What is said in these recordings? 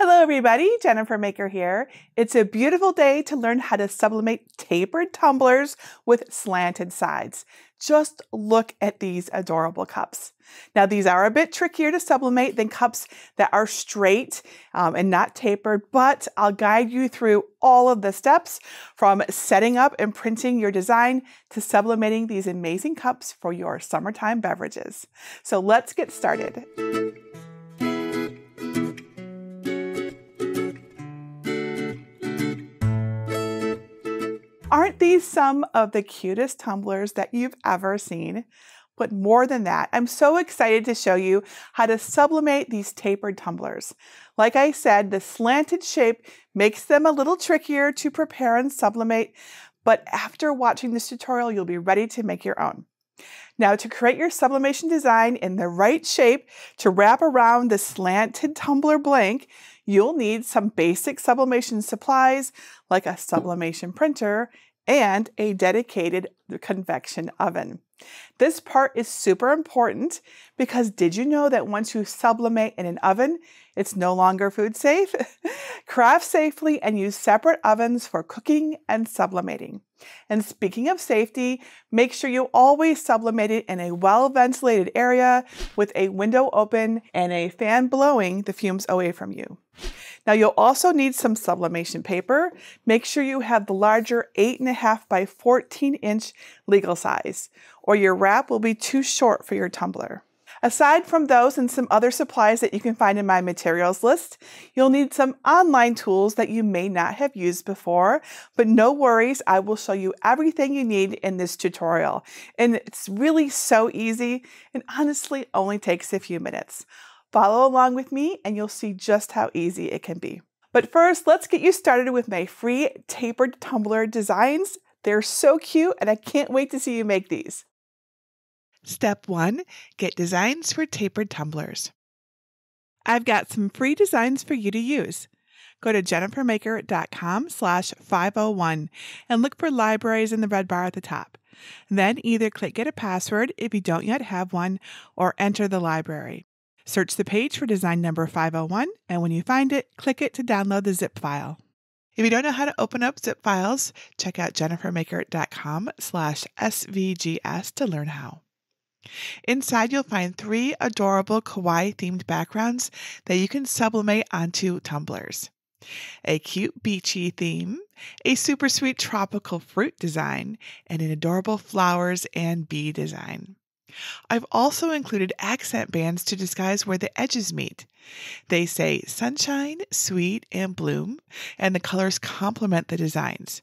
Hello everybody, Jennifer Maker here. It's a beautiful day to learn how to sublimate tapered tumblers with slanted sides. Just look at these adorable cups. Now these are a bit trickier to sublimate than cups that are straight um, and not tapered, but I'll guide you through all of the steps from setting up and printing your design to sublimating these amazing cups for your summertime beverages. So let's get started. Some of the cutest tumblers that you've ever seen? But more than that, I'm so excited to show you how to sublimate these tapered tumblers. Like I said, the slanted shape makes them a little trickier to prepare and sublimate, but after watching this tutorial, you'll be ready to make your own. Now to create your sublimation design in the right shape to wrap around the slanted tumbler blank, you'll need some basic sublimation supplies like a sublimation printer and a dedicated convection oven. This part is super important because did you know that once you sublimate in an oven, it's no longer food safe? Craft safely and use separate ovens for cooking and sublimating. And speaking of safety, make sure you always sublimate it in a well ventilated area with a window open and a fan blowing the fumes away from you. Now you'll also need some sublimation paper. Make sure you have the larger 8.5 by 14 inch legal size, or your wrap will be too short for your tumbler. Aside from those and some other supplies that you can find in my materials list, you'll need some online tools that you may not have used before, but no worries, I will show you everything you need in this tutorial. And it's really so easy and honestly only takes a few minutes. Follow along with me and you'll see just how easy it can be. But first, let's get you started with my free tapered tumbler designs. They're so cute and I can't wait to see you make these. Step 1. Get designs for tapered tumblers. I've got some free designs for you to use. Go to jennifermaker.com slash 501 and look for libraries in the red bar at the top. Then either click Get a Password if you don't yet have one or enter the library. Search the page for design number 501, and when you find it, click it to download the zip file. If you don't know how to open up zip files, check out jennifermaker.com slash svgs to learn how. Inside, you'll find three adorable kawaii themed backgrounds that you can sublimate onto tumblers a cute beachy theme, a super sweet tropical fruit design, and an adorable flowers and bee design. I've also included accent bands to disguise where the edges meet. They say sunshine, sweet, and bloom, and the colors complement the designs.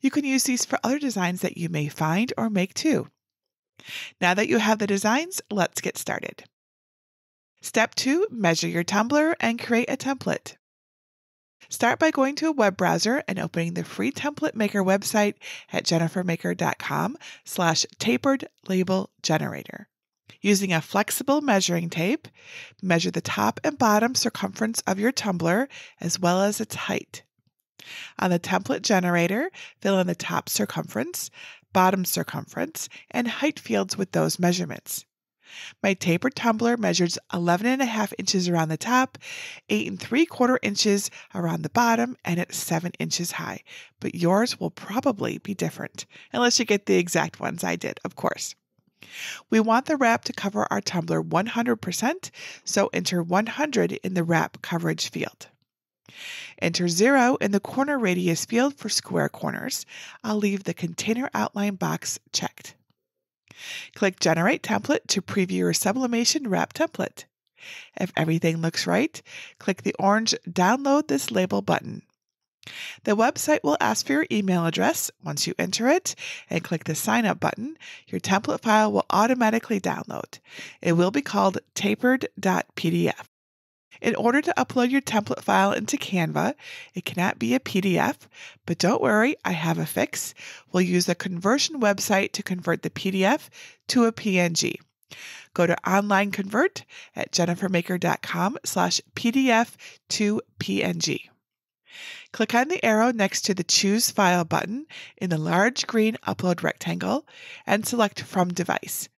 You can use these for other designs that you may find or make too. Now that you have the designs, let's get started. Step 2 Measure your tumbler and create a template. Start by going to a web browser and opening the free template maker website at jennifermaker.com slash tapered label generator. Using a flexible measuring tape, measure the top and bottom circumference of your tumbler as well as its height. On the template generator, fill in the top circumference, bottom circumference, and height fields with those measurements. My tapered tumbler measures 11 and a half inches around the top, 8 and 3 quarter inches around the bottom, and it's 7 inches high. But yours will probably be different, unless you get the exact ones I did, of course. We want the wrap to cover our tumbler 100%, so enter 100 in the wrap coverage field. Enter 0 in the corner radius field for square corners. I'll leave the container outline box checked. Click Generate Template to preview your sublimation wrap template. If everything looks right, click the orange Download this label button. The website will ask for your email address. Once you enter it and click the Sign Up button, your template file will automatically download. It will be called tapered.pdf. In order to upload your template file into Canva, it cannot be a PDF, but don't worry, I have a fix. We'll use a conversion website to convert the PDF to a PNG. Go to online convert at jennifermaker.com slash PDF to PNG. Click on the arrow next to the Choose File button in the large green upload rectangle and select From Device.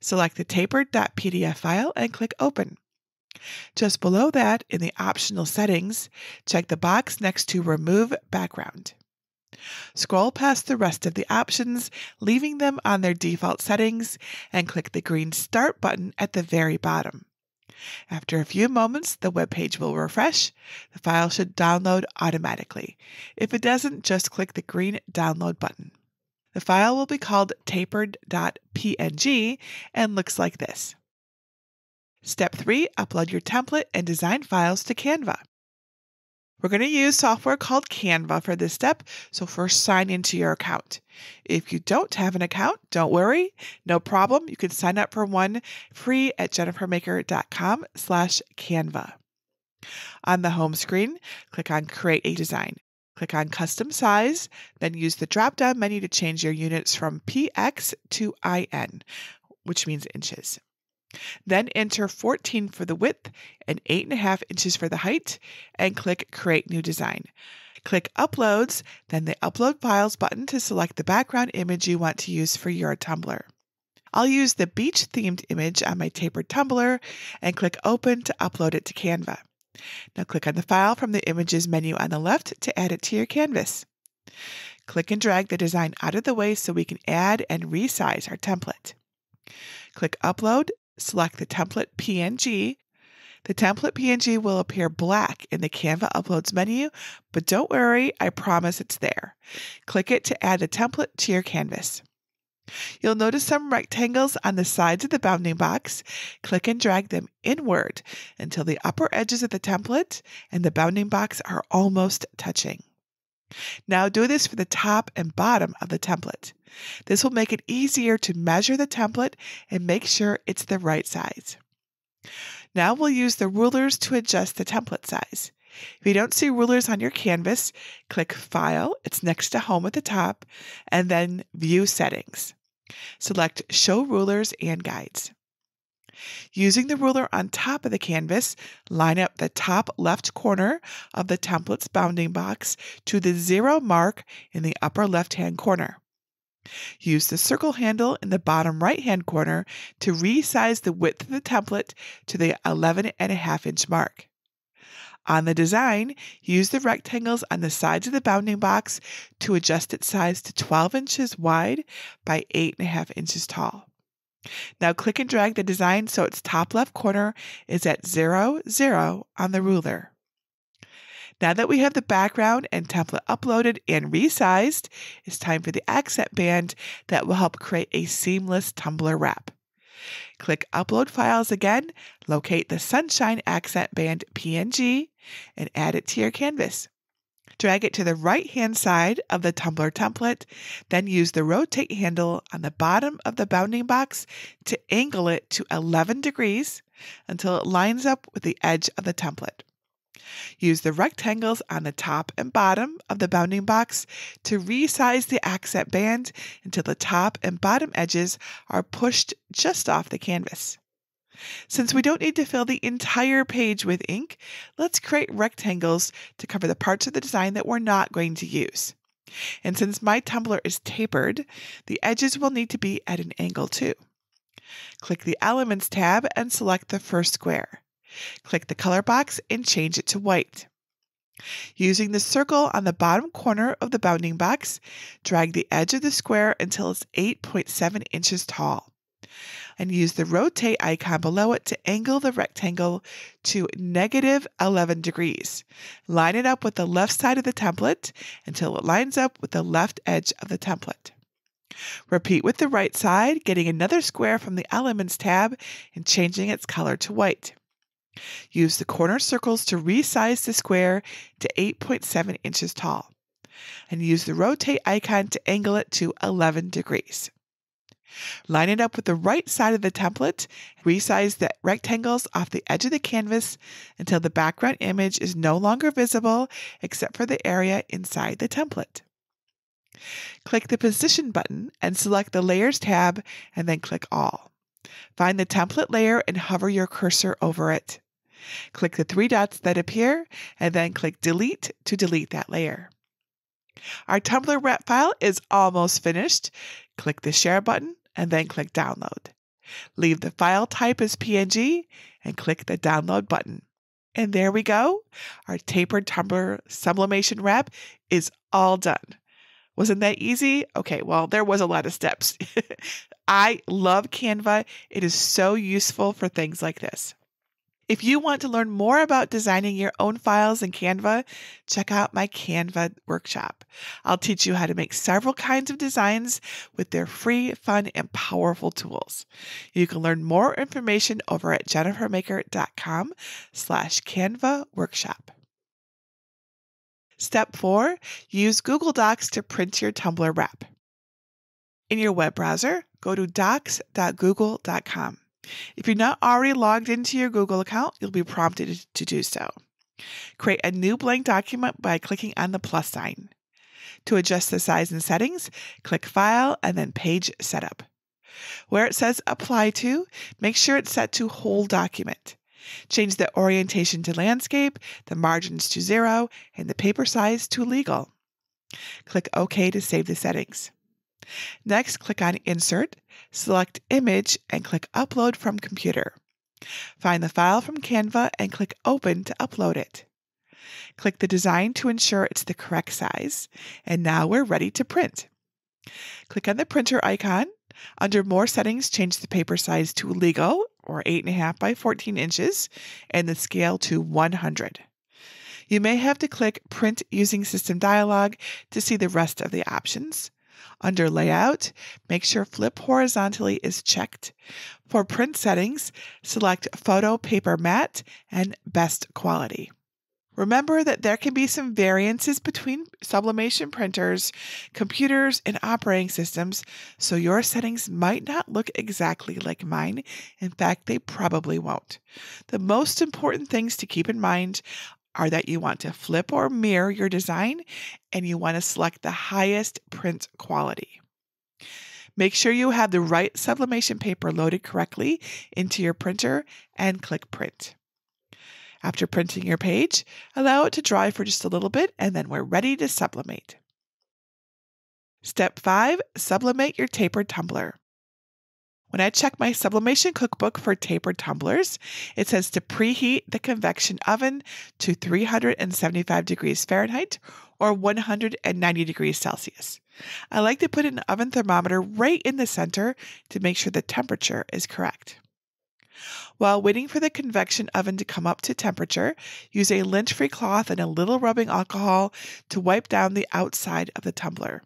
Select the tapered.pdf file and click Open. Just below that, in the optional settings, check the box next to Remove Background. Scroll past the rest of the options, leaving them on their default settings, and click the green Start button at the very bottom. After a few moments, the web page will refresh. The file should download automatically. If it doesn't, just click the green Download button. The file will be called tapered.png and looks like this. Step 3 Upload your template and design files to Canva. We're going to use software called Canva for this step, so first sign into your account. If you don't have an account, don't worry, no problem. You can sign up for one free at jennifermaker.com slash Canva. On the home screen, click on Create a Design. Click on Custom Size, then use the drop-down menu to change your units from PX to IN, which means inches. Then enter 14 for the width and 8.5 inches for the height and click Create New Design. Click Uploads, then the Upload Files button to select the background image you want to use for your tumbler. I'll use the beach themed image on my tapered tumbler and click Open to upload it to Canva. Now click on the file from the Images menu on the left to add it to your canvas. Click and drag the design out of the way so we can add and resize our template. Click Upload, select the template PNG. The template PNG will appear black in the Canva Uploads menu, but don't worry, I promise it's there. Click it to add the template to your canvas. You'll notice some rectangles on the sides of the bounding box. Click and drag them inward until the upper edges of the template and the bounding box are almost touching. Now do this for the top and bottom of the template. This will make it easier to measure the template and make sure it's the right size. Now we'll use the rulers to adjust the template size. If you don't see rulers on your canvas, click File, it's next to Home at the top, and then View Settings. Select Show Rulers and Guides. Using the ruler on top of the canvas, line up the top left corner of the template's bounding box to the zero mark in the upper left hand corner. Use the circle handle in the bottom right hand corner to resize the width of the template to the 11.5 inch mark. On the design, use the rectangles on the sides of the bounding box to adjust its size to 12 inches wide by 8.5 inches tall. Now click and drag the design so its top left corner is at 0, 0 on the ruler. Now that we have the background and template uploaded and resized, it's time for the accent band that will help create a seamless tumbler wrap. Click Upload Files again, locate the Sunshine Accent Band PNG, and add it to your canvas. Drag it to the right hand side of the tumbler template, then use the rotate handle on the bottom of the bounding box to angle it to 11 degrees until it lines up with the edge of the template. Use the rectangles on the top and bottom of the bounding box to resize the accent band until the top and bottom edges are pushed just off the canvas. Since we don't need to fill the entire page with ink, let's create rectangles to cover the parts of the design that we're not going to use. And since my tumbler is tapered, the edges will need to be at an angle too. Click the Elements tab and select the first square. Click the color box and change it to white. Using the circle on the bottom corner of the bounding box, drag the edge of the square until it's 8.7 inches tall. And use the rotate icon below it to angle the rectangle to negative 11 degrees. Line it up with the left side of the template until it lines up with the left edge of the template. Repeat with the right side, getting another square from the Elements tab and changing its color to white. Use the corner circles to resize the square to 8.7 inches tall. And use the rotate icon to angle it to 11 degrees. Line it up with the right side of the template. Resize the rectangles off the edge of the canvas until the background image is no longer visible except for the area inside the template. Click the Position button and select the Layers tab and then click All. Find the template layer and hover your cursor over it. Click the three dots that appear and then click Delete to delete that layer. Our tumbler wrap file is almost finished. Click the Share button and then click Download. Leave the file type as PNG and click the download button. And there we go. Our tapered tumbler sublimation wrap is all done. Wasn't that easy? Okay, well, there was a lot of steps. I love Canva. It is so useful for things like this. If you want to learn more about designing your own files in Canva, check out my Canva workshop. I'll teach you how to make several kinds of designs with their free, fun, and powerful tools. You can learn more information over at jennifermaker.com slash Canva workshop. Step four, use Google Docs to print your tumbler wrap. In your web browser, go to docs.google.com. If you're not already logged into your Google account, you'll be prompted to do so. Create a new blank document by clicking on the plus sign. To adjust the size and settings, click File and then Page Setup. Where it says Apply to, make sure it's set to Whole Document. Change the orientation to landscape, the margins to zero, and the paper size to legal. Click OK to save the settings. Next, click on Insert, select Image, and click Upload from Computer. Find the file from Canva and click Open to upload it. Click the design to ensure it's the correct size, and now we're ready to print. Click on the printer icon. Under More Settings, change the paper size to legal, or 8.5 by 14 inches, and the scale to 100. You may have to click Print Using System Dialog to see the rest of the options. Under Layout, make sure Flip Horizontally is checked. For print settings, select Photo Paper Matte and Best Quality. Remember that there can be some variances between sublimation printers, computers, and operating systems, so your settings might not look exactly like mine. In fact, they probably won't. The most important things to keep in mind are that you want to flip or mirror your design and you want to select the highest print quality. Make sure you have the right sublimation paper loaded correctly into your printer and click print. After printing your page, allow it to dry for just a little bit and then we're ready to sublimate. Step 5 Sublimate your tapered tumbler. When I check my sublimation cookbook for tapered tumblers, it says to preheat the convection oven to 375 degrees Fahrenheit or 190 degrees Celsius. I like to put an oven thermometer right in the center to make sure the temperature is correct. While waiting for the convection oven to come up to temperature, use a lint free cloth and a little rubbing alcohol to wipe down the outside of the tumbler.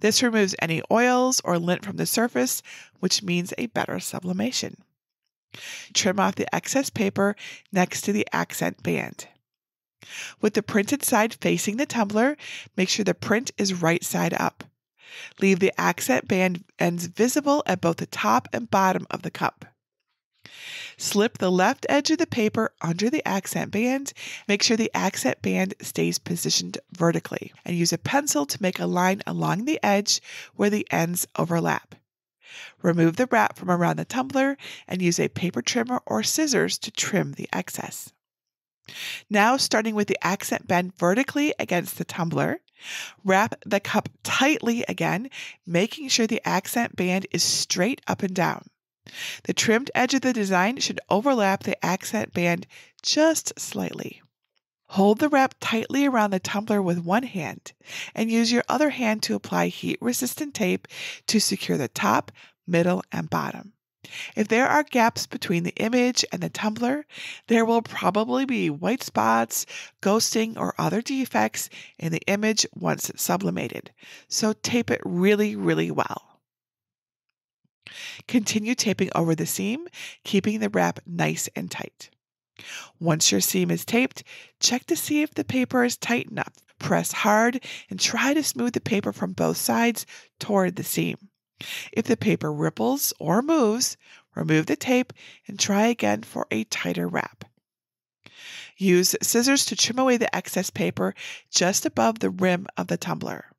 This removes any oils or lint from the surface, which means a better sublimation. Trim off the excess paper next to the accent band. With the printed side facing the tumbler, make sure the print is right side up. Leave the accent band ends visible at both the top and bottom of the cup. Slip the left edge of the paper under the accent band. Make sure the accent band stays positioned vertically and use a pencil to make a line along the edge where the ends overlap. Remove the wrap from around the tumbler and use a paper trimmer or scissors to trim the excess. Now, starting with the accent band vertically against the tumbler, wrap the cup tightly again, making sure the accent band is straight up and down. The trimmed edge of the design should overlap the accent band just slightly. Hold the wrap tightly around the tumbler with one hand and use your other hand to apply heat resistant tape to secure the top, middle, and bottom. If there are gaps between the image and the tumbler, there will probably be white spots, ghosting, or other defects in the image once it's sublimated. So tape it really, really well. Continue taping over the seam, keeping the wrap nice and tight. Once your seam is taped, check to see if the paper is tight enough. Press hard and try to smooth the paper from both sides toward the seam. If the paper ripples or moves, remove the tape and try again for a tighter wrap. Use scissors to trim away the excess paper just above the rim of the tumbler.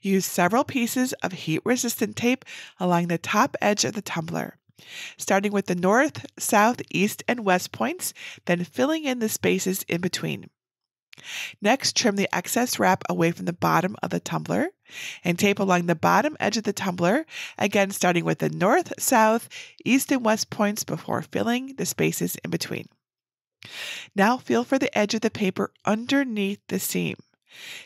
Use several pieces of heat resistant tape along the top edge of the tumbler, starting with the north, south, east, and west points, then filling in the spaces in between. Next, trim the excess wrap away from the bottom of the tumbler and tape along the bottom edge of the tumbler, again starting with the north, south, east, and west points before filling the spaces in between. Now feel for the edge of the paper underneath the seam.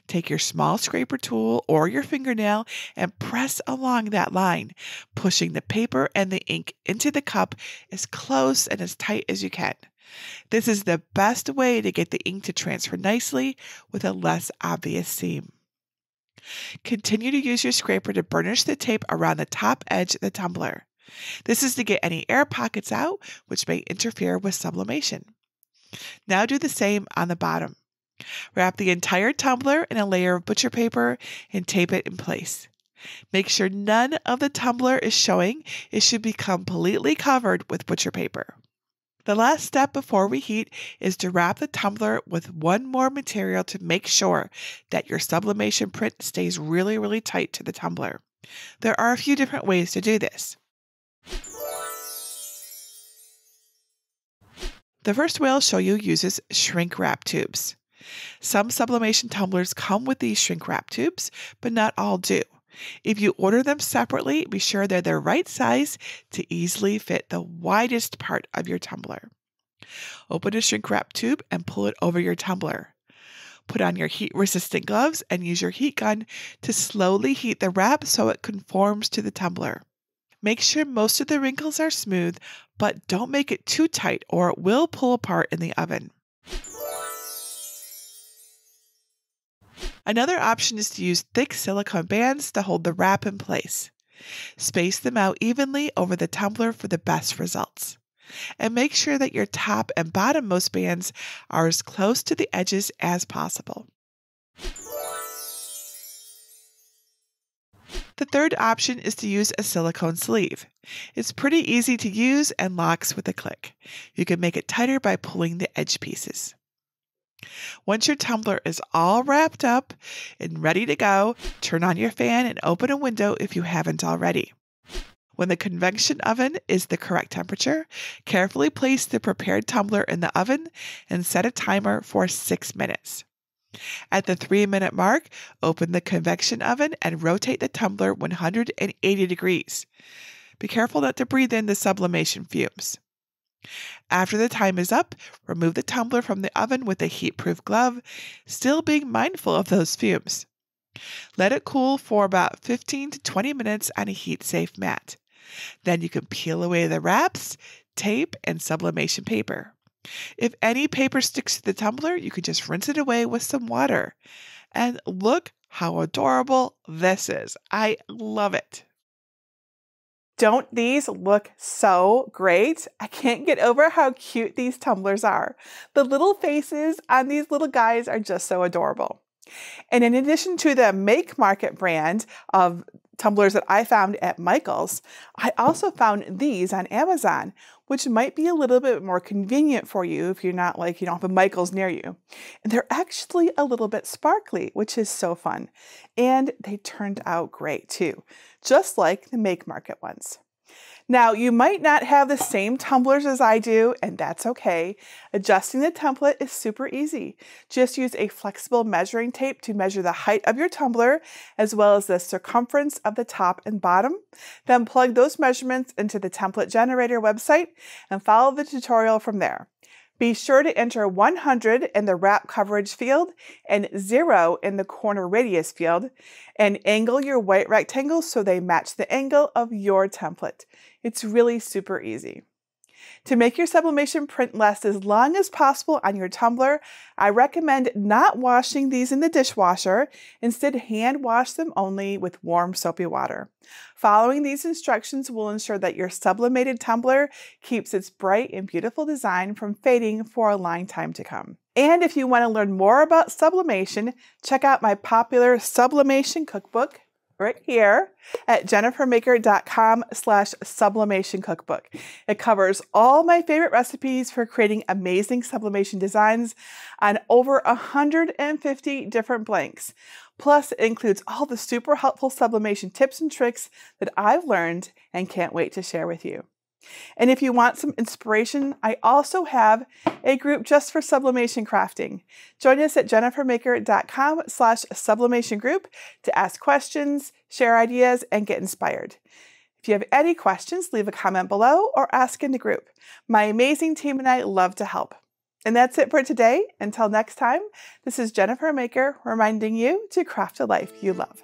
Take your small scraper tool or your fingernail and press along that line, pushing the paper and the ink into the cup as close and as tight as you can. This is the best way to get the ink to transfer nicely with a less obvious seam. Continue to use your scraper to burnish the tape around the top edge of the tumbler. This is to get any air pockets out which may interfere with sublimation. Now do the same on the bottom. Wrap the entire tumbler in a layer of butcher paper and tape it in place. Make sure none of the tumbler is showing. It should be completely covered with butcher paper. The last step before we heat is to wrap the tumbler with one more material to make sure that your sublimation print stays really, really tight to the tumbler. There are a few different ways to do this. The first way I'll show you uses shrink wrap tubes. Some sublimation tumblers come with these shrink wrap tubes, but not all do. If you order them separately, be sure they're the right size to easily fit the widest part of your tumbler. Open a shrink wrap tube and pull it over your tumbler. Put on your heat resistant gloves and use your heat gun to slowly heat the wrap so it conforms to the tumbler. Make sure most of the wrinkles are smooth, but don't make it too tight or it will pull apart in the oven. Another option is to use thick silicone bands to hold the wrap in place. Space them out evenly over the tumbler for the best results. And make sure that your top and bottommost bands are as close to the edges as possible. The third option is to use a silicone sleeve. It's pretty easy to use and locks with a click. You can make it tighter by pulling the edge pieces. Once your tumbler is all wrapped up and ready to go, turn on your fan and open a window if you haven't already. When the convection oven is the correct temperature, carefully place the prepared tumbler in the oven and set a timer for six minutes. At the three minute mark, open the convection oven and rotate the tumbler 180 degrees. Be careful not to breathe in the sublimation fumes. After the time is up, remove the tumbler from the oven with a heat-proof glove, still being mindful of those fumes. Let it cool for about 15 to 20 minutes on a heat-safe mat. Then you can peel away the wraps, tape, and sublimation paper. If any paper sticks to the tumbler, you can just rinse it away with some water. And look how adorable this is. I love it. Don't these look so great? I can't get over how cute these tumblers are. The little faces on these little guys are just so adorable. And in addition to the Make Market brand of tumblers that I found at Michael's, I also found these on Amazon, which might be a little bit more convenient for you if you're not like, you don't have a Michael's near you. And they're actually a little bit sparkly, which is so fun. And they turned out great too, just like the Make Market ones. Now, you might not have the same tumblers as I do, and that's okay. Adjusting the template is super easy. Just use a flexible measuring tape to measure the height of your tumbler, as well as the circumference of the top and bottom. Then plug those measurements into the template generator website and follow the tutorial from there. Be sure to enter 100 in the wrap coverage field and 0 in the corner radius field, and angle your white rectangles so they match the angle of your template. It's really super easy. To make your sublimation print last as long as possible on your tumbler, I recommend not washing these in the dishwasher. Instead, hand wash them only with warm soapy water. Following these instructions will ensure that your sublimated tumbler keeps its bright and beautiful design from fading for a long time to come. And if you want to learn more about sublimation, check out my popular sublimation cookbook, right here at jennifermaker.com slash sublimation cookbook. It covers all my favorite recipes for creating amazing sublimation designs on over 150 different blanks. Plus, it includes all the super helpful sublimation tips and tricks that I've learned and can't wait to share with you. And if you want some inspiration, I also have a group just for sublimation crafting. Join us at jennifermaker.com slash sublimation group to ask questions, share ideas, and get inspired. If you have any questions, leave a comment below or ask in the group. My amazing team and I love to help. And that's it for today. Until next time, this is Jennifer Maker reminding you to craft a life you love.